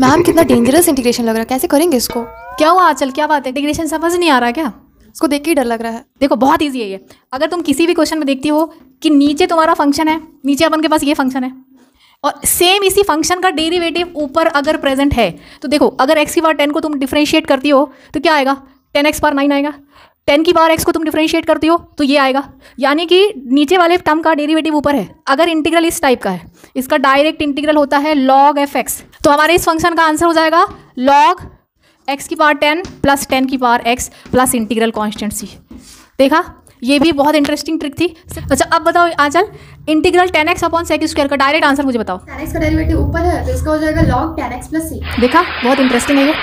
Ma'am कितना dangerous integration लग रहा है। कैसे करेंगे इसको? क्या हुआ आचल? क्या बात है? इंटीग्रेशन समझ नहीं आ रहा क्या? इसको देख के ही डर लग रहा है। देखो बहुत ईजी है ये। अगर तुम किसी भी क्वेश्चन में देखती हो कि नीचे तुम्हारा फ़ंक्शन है नीचे अपन के पास ये फ़ंक्शन है और सेम इसी फ़ंक्शन का डेरिवेटिव ऊपर अगर प्रेजेंट है तो देखो अगर एक्स की पावर टेन को तुम डिफ्रेंशिएट करती हो तो क्या आएगा? टेन एक्स पावर नाइन आएगा। टेन की पावर एक्स को तुम डिफ्रेंशिएट करती हो तो ये आएगा। यानी कि नीचे वाले टर्म का डेरिवेटिव ऊपर है। अगर इंटीग्रल इस टाइप का है इसका डायरेक्ट इंटीग्रल होता है लॉग एफ़ एक्स तो हमारे इस फ़ंक्शन का आंसर हो जाएगा लॉग एक्स की पावर टेन प्लस टेन की power x plus integral constant C देखा? ये भी बहुत इंटरेस्टिंग ट्रिक थी। अच्छा अब बताओ Anchal integral ten x upon sec square का डायरेक्ट आंसर मुझे बताओ। टेन एक्स का डेरिवेटिव ऊपर है तो इसका हो जाएगा log ten x plus C देखा? बहुत इंटरेस्टिंग है ये।